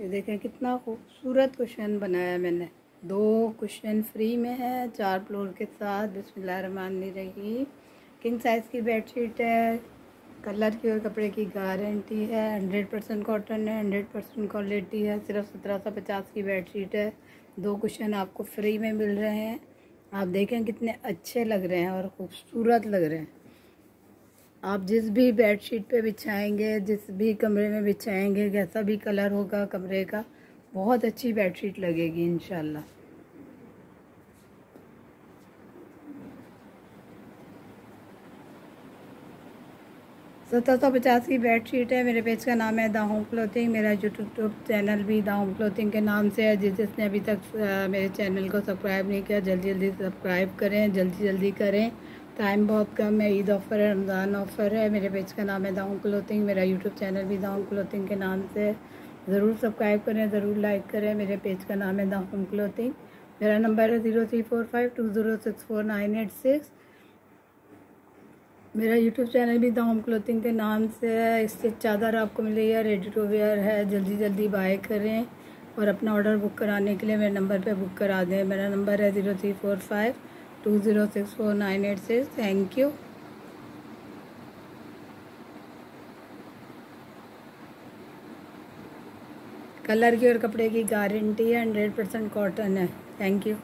ये देखें कितना खूबसूरत कुशन बनाया मैंने। दो कुशन फ्री में है, चार फ्लोर के साथ। रही किंग साइज़ की बेडशीट है कलर की और कपड़े की गारंटी है। हंड्रेड परसेंट कॉटन है हंड्रेड परसेंट क्वालिटी है। सिर्फ़ सत्रह सौ पचास की बेडशीट है। दो कुशन आपको फ्री में मिल रहे हैं। आप देखें कितने अच्छे लग रहे हैं और ख़ूबसूरत लग रहे हैं। आप जिस भी बेडशीट पे बिछाएँगे, जिस भी कमरे में बिछाएँगे, कैसा भी कलर होगा कमरे का, बहुत अच्छी बेडशीट लगेगी इन सत्रह सौ पचास की बेड शीट है, मेरे पेज का नाम है द होम क्लोथिंग, मेरा यूट्यूब चैनल भी द होम क्लोथिंग के नाम से है। जिस जिसने अभी तक मेरे चैनल को सब्सक्राइब नहीं किया, जल्दी जल्दी सब्सक्राइब करें, जल्दी जल्दी करें। टाइम बहुत कम है, ईद ऑफ़र है, रमज़ान ऑफ़र है। मेरे पेज का नाम है दाऊँ क्लोथिंग मेरा यूट्यूब चैनल भी दाऊँ क्लोथिंग के नाम से ज़रूर सब्सक्राइब करें, ज़रूर लाइक करें। मेरे पेज का नाम है दाऊँ क्लोथिंग मेरा नंबर है zero three four five two zero six four nine eight six मेरा यूट्यूब चैनल भी दाऊँ क्लोथिंग के नाम से है। इससे चादर आपको मिल रही है रेडी टू वेयर है। जल्दी जल्दी बाय करें। और अपना ऑर्डर बुक कराने के लिए मेरे नंबर पे बुक करा दें। मेरा नंबर है zero three four five two zero six four nine eight six thank you colour की और कपड़े की गारंटी है हंड्रेड परसेंट कॉटन है. Thank you